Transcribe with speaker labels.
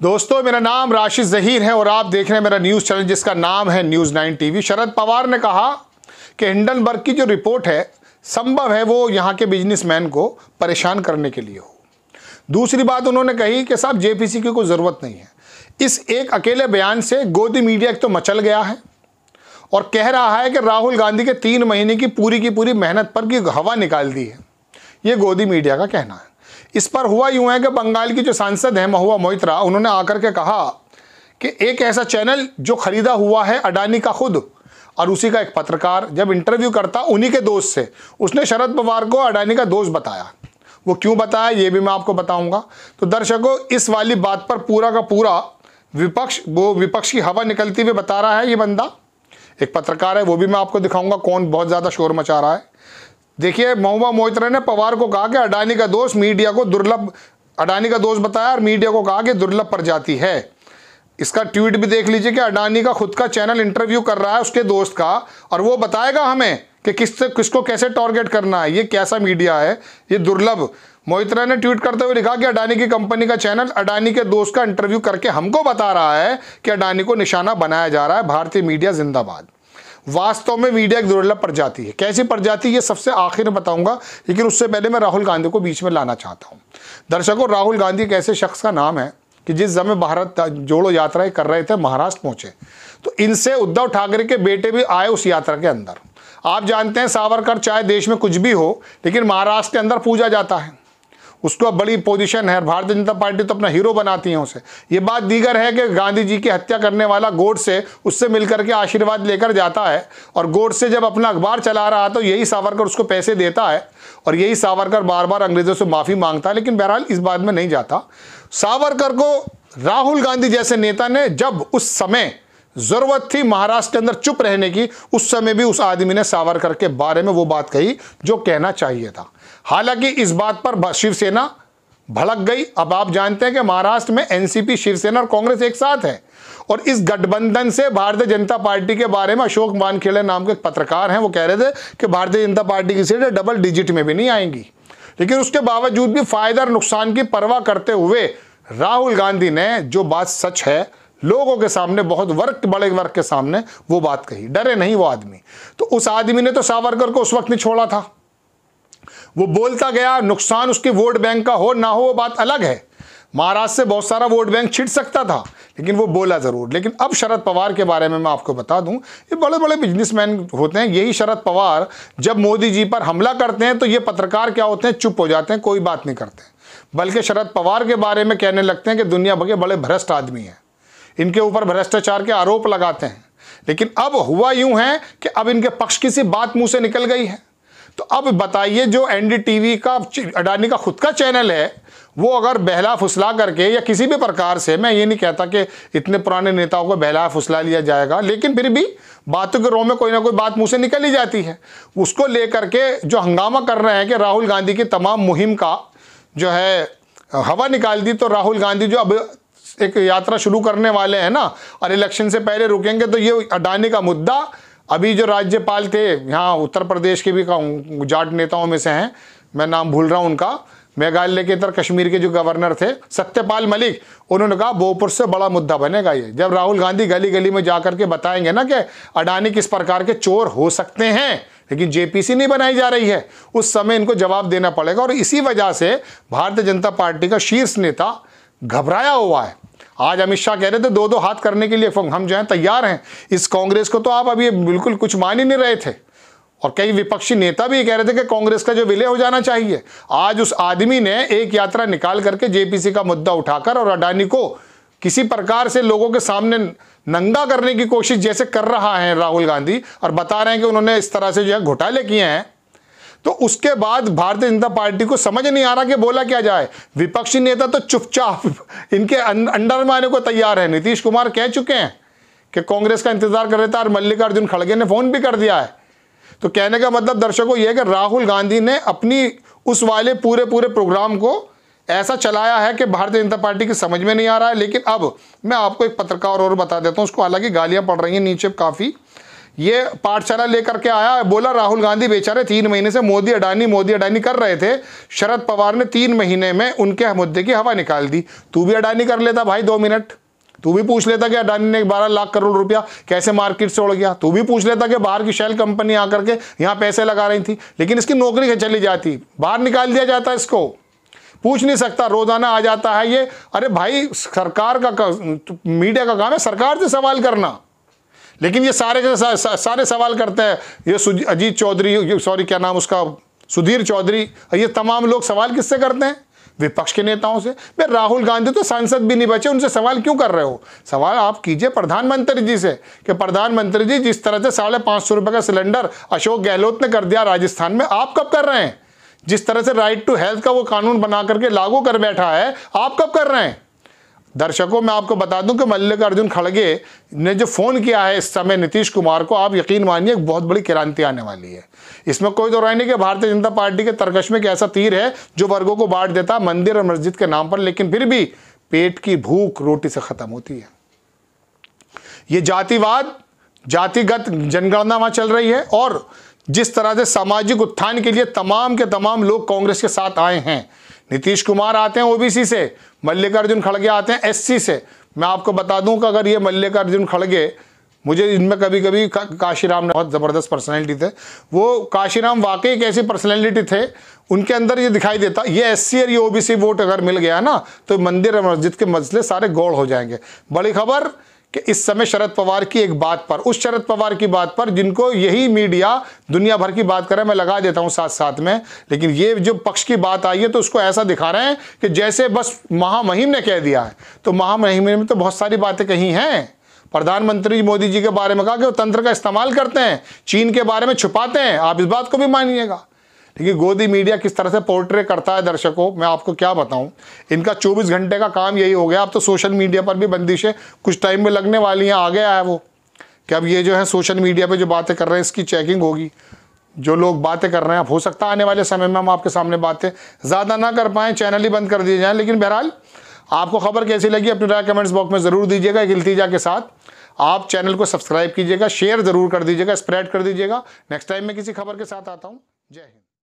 Speaker 1: दोस्तों, मेरा नाम राशिद जहीर है और आप देख रहे हैं मेरा न्यूज़ चैनल जिसका नाम है news nine TV. Sharad Pawar ने कहा कि हिंडनबर्ग की जो रिपोर्ट है, संभव है वो यहाँ के बिजनेसमैन को परेशान करने के लिए हो। दूसरी बात उन्होंने कही कि साहब, जेपीसी की कोई ज़रूरत नहीं है। इस एक अकेले बयान से गोदी मीडिया एक तो मचल गया है और कह रहा है कि राहुल गांधी के तीन महीने की पूरी की पूरी मेहनत पर की हवा निकाल दी है। ये गोदी मीडिया का कहना है। इस पर हुआ यूँ है कि बंगाल की जो सांसद है, महुआ मोहित्रा, उन्होंने आकर के कहा कि एक ऐसा चैनल जो खरीदा हुआ है अडानी का खुद, और उसी का एक पत्रकार जब इंटरव्यू करता उन्हीं के दोस्त से, उसने शरद पवार को अडानी का दोस्त बताया। वो क्यों बताया, ये भी मैं आपको बताऊँगा। तो दर्शकों, इस वाली बात पर पूरा का पूरा विपक्ष, वो विपक्ष की हवा निकलती हुई बता रहा है ये बंदा। एक पत्रकार है, वो भी मैं आपको दिखाऊँगा कौन बहुत ज़्यादा शोर मचा रहा है। देखिए, महुआ मोहित्रा ने पवार को कहा कि अडानी का दोस्त मीडिया को दुर्लभ, अडानी का दोस्त बताया और मीडिया को कहा कि दुर्लभ प्रजाति है। इसका ट्वीट भी देख लीजिए कि अडानी का खुद का चैनल इंटरव्यू कर रहा है उसके दोस्त का और वो बताएगा हमें कि किस, किसको कैसे टारगेट करना है, ये कैसा मीडिया है, ये दुर्लभ। मोहित्रा ने ट्वीट करते हुए लिखा कि अडानी की कंपनी का चैनल, अडानी के दोस्त का इंटरव्यू करके हमको बता रहा है कि अडानी को निशाना बनाया जा रहा है, भारतीय मीडिया जिंदाबाद। वास्तव में मीडिया एक दुर्लभ प्रजाति है। कैसी प्रजाति, ये सबसे आखिर में बताऊँगा, लेकिन उससे पहले मैं राहुल गांधी को बीच में लाना चाहता हूँ। दर्शकों, राहुल गांधी एक ऐसे शख्स का नाम है कि जिस समय भारत जोड़ो यात्राएँ कर रहे थे, महाराष्ट्र पहुँचे। तो इनसे उद्धव ठाकरे के बेटे भी आए उस यात्रा के अंदर। आप जानते हैं, सावरकर चाहे देश में कुछ भी हो, लेकिन महाराष्ट्र के अंदर पूजा जाता है। उसको अब बड़ी पोजीशन है। भारतीय जनता पार्टी तो अपना हीरो बनाती है उसे। ये बात दीगर है कि गांधी जी की हत्या करने वाला गोड से उससे मिलकर के आशीर्वाद लेकर जाता है और गोड से जब अपना अखबार चला रहा तो यही सावरकर उसको पैसे देता है और यही सावरकर बार बार अंग्रेज़ों से माफ़ी माँगता है, लेकिन बहरहाल इस बात में नहीं जाता। सावरकर को राहुल गांधी जैसे नेता ने जब उस समय ज़रूरत थी महाराष्ट्र के अंदर चुप रहने की, उस समय भी उस आदमी ने सावरकर के बारे में वो बात कही जो कहना चाहिए था। हालाँकि इस बात पर शिवसेना भड़क गई। अब आप जानते हैं कि महाराष्ट्र में एनसीपी, शिवसेना और कांग्रेस एक साथ है और इस गठबंधन से भारतीय जनता पार्टी के बारे में अशोक वानखेड़े नाम के पत्रकार हैं। वो कह रहे थे कि भारतीय जनता पार्टी की सीटें डबल डिजिट में भी नहीं आएँगी। लेकिन उसके बावजूद भी फ़ायदा और नुकसान की परवाह करते हुए राहुल गांधी ने जो बात सच है, लोगों के सामने, बहुत वर्ग बड़े वर्ग के सामने वो बात कही। डरे नहीं वो आदमी। तो उस आदमी ने तो सावरकर को उस वक्त नहीं छोड़ा था। वो बोलता गया, नुकसान उसके वोट बैंक का हो, ना हो, वो बात अलग है। महाराष्ट्र से बहुत सारा वोट बैंक छिट सकता था, लेकिन वो बोला ज़रूर। लेकिन अब शरद पवार के बारे में मैं आपको बता दूँ, ये बड़े बड़े बिजनेसमैन होते हैं, यही शरद पवार जब मोदी जी पर हमला करते हैं तो ये पत्रकार क्या होते हैं, चुप हो जाते हैं, कोई बात नहीं करते। बल्कि शरद पवार के बारे में कहने लगते हैं कि दुनिया भर के बड़े भ्रष्ट आदमी हैं। इनके ऊपर भ्रष्टाचार के आरोप लगाते हैं। लेकिन अब हुआ यूँ है कि अब इनके पक्ष की सी बात मुँह से निकल गई है। तो अब बताइए, जो एनडीटीवी का अडानी का खुद का चैनल है, वो अगर बहला फुसला करके या किसी भी प्रकार से, मैं ये नहीं कहता कि इतने पुराने नेताओं को बहला फुसला लिया जाएगा, लेकिन फिर भी बातों के रो में कोई ना कोई बात मुँह से निकल ही जाती है। उसको लेकर के जो हंगामा कर रहे हैं कि राहुल गांधी की तमाम मुहिम का जो है, हवा निकाल दी तो राहुल गांधी जो अब एक यात्रा शुरू करने वाले हैं ना, और इलेक्शन से पहले रुकेंगे तो ये अडानी का मुद्दा अभी जो राज्यपाल थे, यहाँ उत्तर प्रदेश के भी जाट नेताओं में से हैं, मैं नाम भूल रहा हूँ उनका, मेघालय के इधर कश्मीर के जो गवर्नर थे, सत्यपाल मलिक, उन्होंने कहा बोपुर से बड़ा मुद्दा बनेगा ये। जब राहुल गांधी गली गली में जाकर के बताएँगे ना कि अडानी किस प्रकार के चोर हो सकते हैं, लेकिन जेपीसी नहीं बनाई जा रही है, उस समय इनको जवाब देना पड़ेगा। और इसी वजह से भारतीय जनता पार्टी का शीर्ष नेता घबराया हुआ है। आज अमित शाह कह रहे थे दो दो हाथ करने के लिए हम जो है तैयार हैं। इस कांग्रेस को तो आप अभी बिल्कुल कुछ मान ही नहीं रहे थे। और कई विपक्षी नेता भी कह रहे थे कि कांग्रेस का जो विलय हो जाना चाहिए। आज उस आदमी ने एक यात्रा निकाल करके जेपीसी का मुद्दा उठाकर और अडानी को किसी प्रकार से लोगों के सामने नंगा करने की कोशिश जैसे कर रहा है राहुल गांधी और बता रहे हैं कि उन्होंने इस तरह से जो है घोटाले किए हैं। तो उसके बाद भारतीय जनता पार्टी को समझ नहीं आ रहा कि बोला क्या जाए। विपक्षी नेता तो चुपचाप इनके अं-, अंडर में आने को तैयार है। नीतीश कुमार कह चुके हैं कि कांग्रेस का इंतज़ार कर रहे थे और मल्लिकार्जुन खड़गे ने फ़ोन भी कर दिया है। तो कहने का मतलब दर्शकों यह कि राहुल गांधी ने अपनी उस वाले पूरे पूरे प्रोग्राम को ऐसा चलाया है कि भारतीय जनता पार्टी की समझ में नहीं आ रहा है। लेकिन अब मैं आपको एक पत्रकार और बता देता हूँ उसको हालाँकि गालियाँ पड़ रही हैं नीचे काफ़ी। ये पाठशाला लेकर के आया, बोला, राहुल गांधी बेचारे, तीन महीने से मोदी अडानी मोदी अडानी कर रहे थे। शरद पवार ने तीन महीने में उनके मुद्दे की हवा निकाल दी। तू भी अडानी कर लेता भाई दो मिनट। तू भी पूछ लेता कि अडानी ने बारह लाख करोड़ रुपया कैसे मार्केट से उड़ गया। तू भी पूछ लेता कि बाहर की शेल कंपनी आकर के यहाँ पैसे लगा रही थी। लेकिन इसकी नौकरी चली जाती? बाहर निकाल दिया जाता इसको। पूछ नहीं सकता, रोज़ाना आ जाता है ये। अरे भाई, सरकार का मीडिया का काम है सरकार से सवाल करना। लेकिन ये सारे के सारे सवाल करते हैं। ये अजीत चौधरी सॉरी क्या नाम उसका? सुधीर चौधरी। ये तमाम लोग सवाल किससे करते हैं? विपक्ष के नेताओं से। भाई राहुल गांधी तो सांसद भी नहीं बचे, उनसे सवाल क्यों कर रहे हो? सवाल आप कीजिए प्रधानमंत्री जी से, कि प्रधानमंत्री जी, जिस तरह से साढ़े पाँच सौ रुपये का सिलेंडर अशोक गहलोत ने कर दिया राजस्थान में, आप कब कर रहे हैं? जिस तरह से राइट टू हेल्थ का वो कानून बना करके लागू कर बैठा है, आप कब कर रहे हैं? दर्शकों, मैं आपको बता दूँ कि मल्लिकार्जुन खड़गे ने जो फ़ोन किया है इस समय नीतीश कुमार को, आप यकीन मानिए, एक बहुत बड़ी क्रांति आने वाली है। इसमें कोई तो राय नहीं कि भारतीय जनता पार्टी के तरकश में एक ऐसा तीर है जो वर्गों को बांट देता मंदिर और मस्जिद के नाम पर, लेकिन फिर भी पेट की भूख रोटी से ख़त्म होती है। ये जातिवाद, जातिगत जनगणना वहाँ चल रही है और जिस तरह से सामाजिक उत्थान के लिए तमाम के तमाम लोग कांग्रेस के साथ आए हैं नीतीश कुमार आते हैं ओबीसी से मल्लिकार्जुन खड़गे आते हैं एससी से। मैं आपको बता दूँ कि अगर ये मल्लिकार्जुन खड़गे मुझे इनमें कभी कभी का, काशीराम बहुत ज़बरदस्त पर्सनैलिटी थे। वो काशीराम वाकई एक ऐसी पर्सनैलिटी थे उनके अंदर ये दिखाई देता ये एससी और ये ओबीसी वोट अगर मिल गया ना तो मंदिर और मस्जिद के मसले सारे गौड़ हो जाएँगे। बड़ी खबर कि इस समय शरद पवार की एक बात पर, उस शरद पवार की बात पर जिनको यही मीडिया दुनिया भर की बात करे, मैं लगा देता हूँ साथ साथ में। लेकिन ये जो पक्ष की बात आई है तो उसको ऐसा दिखा रहे हैं कि जैसे बस महामहिम ने कह दिया है तो महामहिम में तो बहुत सारी बातें कही हैं। प्रधानमंत्री मोदी जी के बारे में कहा कि वो तंत्र का इस्तेमाल करते हैं, चीन के बारे में छुपाते हैं, आप इस बात को भी मानिएगा। लेकिन गोदी मीडिया किस तरह से पोर्ट्रे करता है दर्शकों, मैं आपको क्या बताऊँ? इनका 24 घंटे का काम यही हो गया। अब तो सोशल मीडिया पर भी बंदिशें कुछ टाइम में लगने वाली हैं आ गया है वो। कि अब ये जो है सोशल मीडिया पर जो बातें कर रहे हैं, इसकी चेकिंग होगी। जो लोग बातें कर रहे हैं, अब हो सकता है आने वाले समय में हम आपके सामने बातें ज़्यादा ना कर पाएँ चैनल ही बंद कर दिए जाएँ। लेकिन बहरहाल, आपको खबर कैसी लगी अपनी राय कमेंट्स बॉक्स में ज़रूर दीजिएगा एक इल्तिजा के साथ। आप चैनल को सब्सक्राइब कीजिएगा शेयर ज़रूर कर दीजिएगा स्प्रेड कर दीजिएगा। नेक्स्ट टाइम मैं किसी खबर के साथ आता हूँ। जय हिंद।